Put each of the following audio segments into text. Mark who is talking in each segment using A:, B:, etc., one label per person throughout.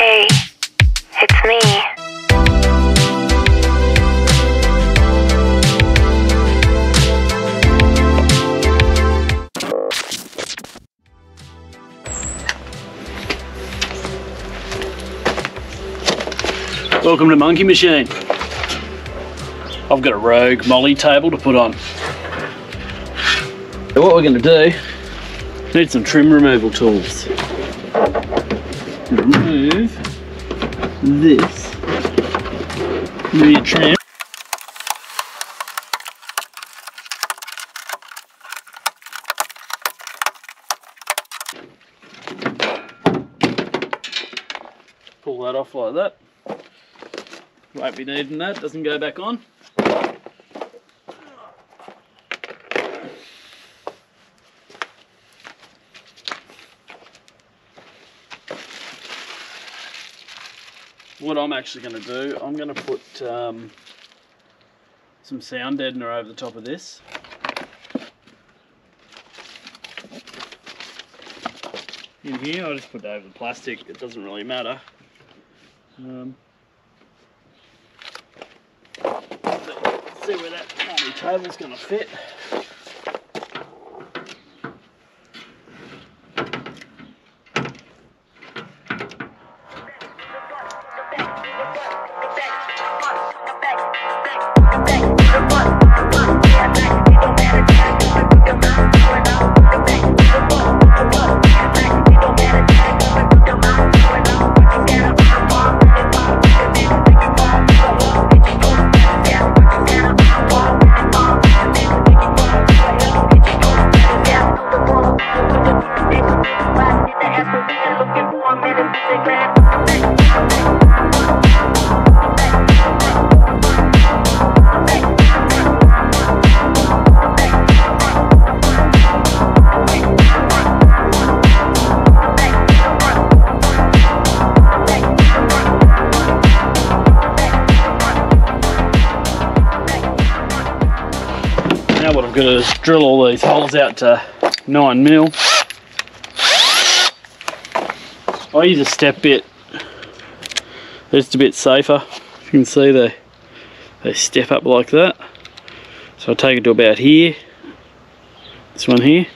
A: Hey, it's me.
B: Welcome to Monkey Machine. I've got a Rogue Molle table to put on. So what we're going to do, need some trim removal tools. Remove this rear trim. Pull that off like that. Won't be needing that, doesn't go back on. What I'm actually going to do, I'm going to put um, some sound deadener over the top of this. In here, I'll just put it over the plastic, it doesn't really matter. Um, see where that tiny table's going to fit. Drill all these holes out to 9 mil. I use a step bit, just a bit safer. You can see they, they step up like that. So I take it to about here, this one here.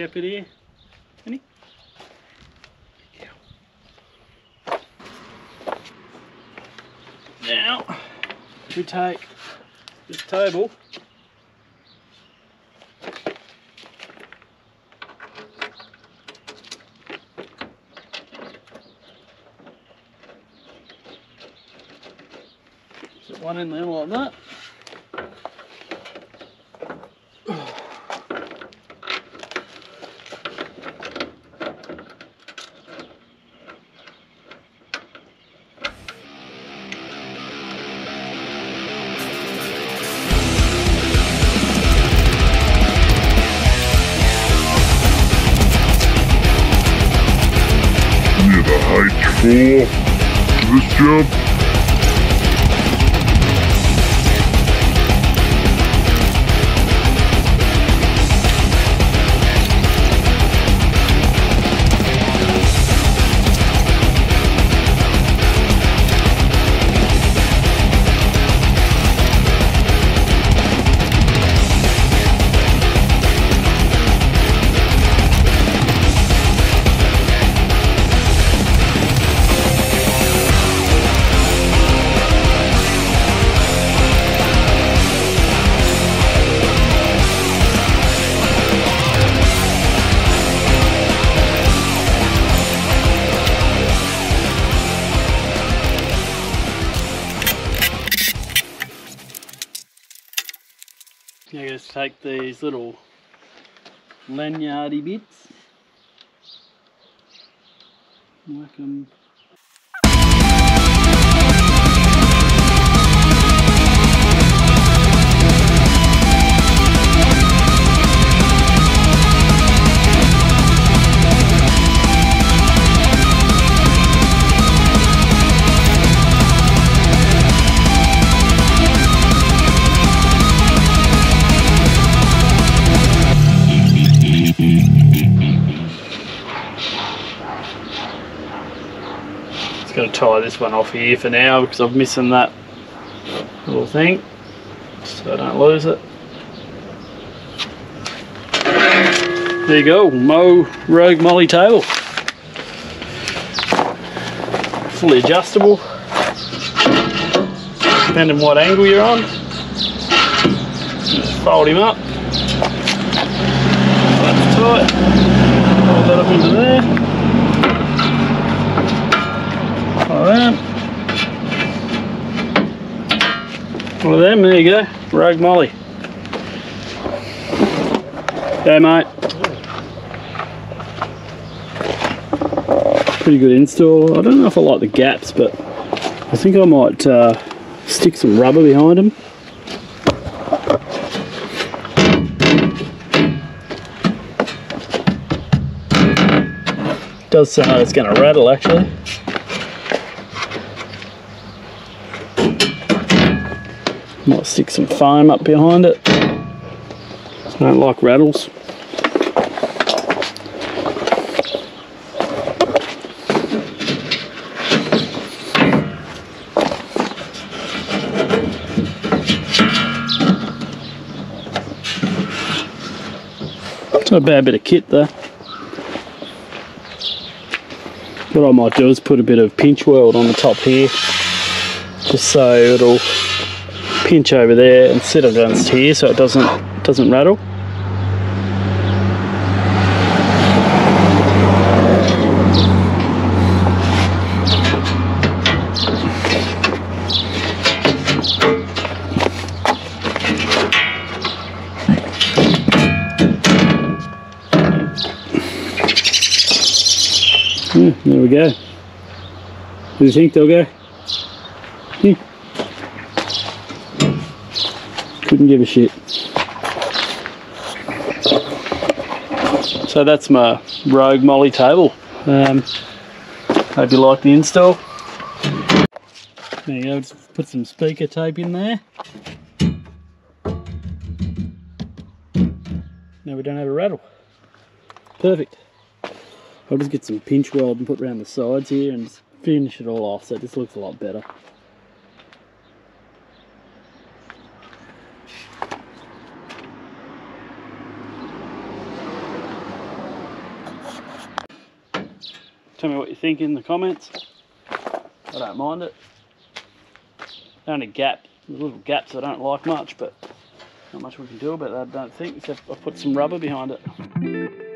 B: Shepherd here. Penny. Now, we take this table. Is it one in there like that.
C: For this job.
B: Take these little lanyardy bits, whack 'em tie this one off here for now because I'm missing that little thing so I don't lose it. There you go, Mo Rogue Molle table. Fully adjustable, depending what angle you're on. Just fold him up. That's tight. Fold that up into there. That. One of them, there you go. Rogue Molle. Okay, mate. Pretty good install. I don't know if I like the gaps, but I think I might uh, stick some rubber behind them. Does sound like it's going to rattle actually. Might stick some foam up behind it. I don't like rattles. It's not a bad bit of kit though. What I might do is put a bit of pinch weld on the top here, just so it'll pinch over there and sit against here so it doesn't doesn't rattle. Hmm, there we go. Do you think they'll go? Hmm. Couldn't give a shit. So that's my Rogue Molle table. Um, hope you like the install. There you go, just put some speaker tape in there. Now we don't have a rattle. Perfect. I'll just get some pinch weld and put around the sides here and finish it all off so this looks a lot better. Tell me what you think in the comments. I don't mind it. Only gap, little gaps I don't like much, but not much we can do about that I don't think, except I put some rubber behind it.